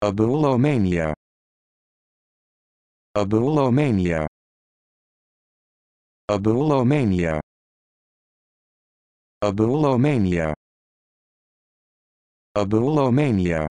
Abulomania. Abulomania. Abulomania. Abulomania. Abulomania.